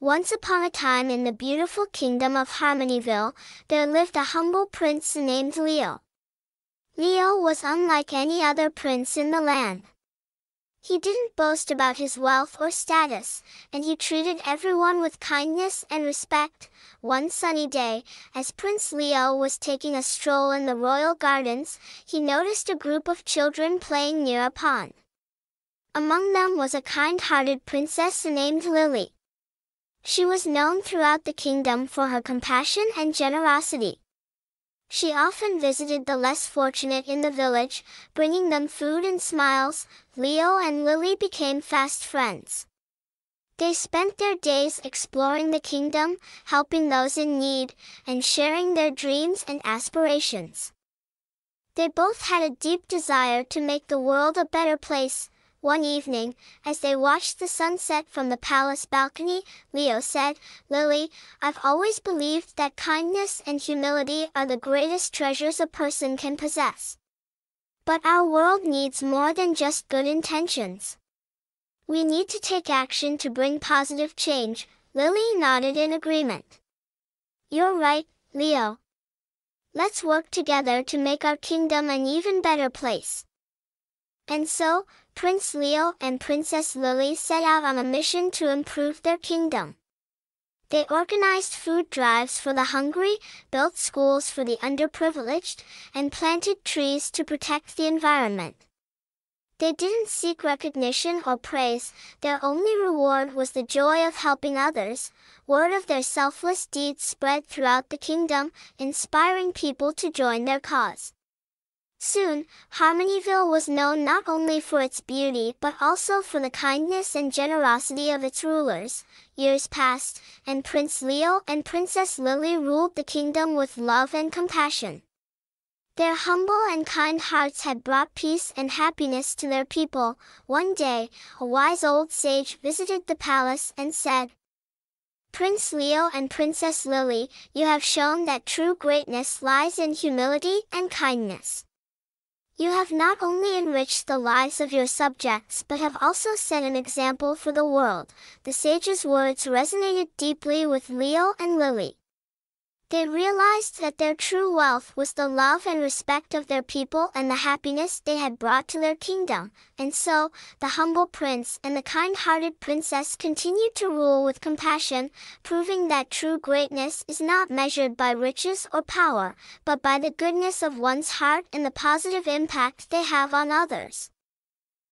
Once upon a time in the beautiful kingdom of Harmonyville, there lived a humble prince named Leo. Leo was unlike any other prince in the land. He didn't boast about his wealth or status, and he treated everyone with kindness and respect. One sunny day, as Prince Leo was taking a stroll in the royal gardens, he noticed a group of children playing near a pond. Among them was a kind-hearted princess named Lily. She was known throughout the kingdom for her compassion and generosity. She often visited the less fortunate in the village, bringing them food and smiles. Leo and Lily became fast friends. They spent their days exploring the kingdom, helping those in need, and sharing their dreams and aspirations. They both had a deep desire to make the world a better place, one evening, as they watched the sunset from the palace balcony, Leo said, Lily, I've always believed that kindness and humility are the greatest treasures a person can possess. But our world needs more than just good intentions. We need to take action to bring positive change. Lily nodded in agreement. You're right, Leo. Let's work together to make our kingdom an even better place. And so, Prince Leo and Princess Lily set out on a mission to improve their kingdom. They organized food drives for the hungry, built schools for the underprivileged, and planted trees to protect the environment. They didn't seek recognition or praise, their only reward was the joy of helping others. Word of their selfless deeds spread throughout the kingdom, inspiring people to join their cause. Soon, Harmonyville was known not only for its beauty but also for the kindness and generosity of its rulers. Years passed, and Prince Leo and Princess Lily ruled the kingdom with love and compassion. Their humble and kind hearts had brought peace and happiness to their people. One day, a wise old sage visited the palace and said, Prince Leo and Princess Lily, you have shown that true greatness lies in humility and kindness. You have not only enriched the lives of your subjects but have also set an example for the world. The sage's words resonated deeply with Leo and Lily. They realized that their true wealth was the love and respect of their people and the happiness they had brought to their kingdom. And so, the humble prince and the kind-hearted princess continued to rule with compassion, proving that true greatness is not measured by riches or power, but by the goodness of one's heart and the positive impact they have on others.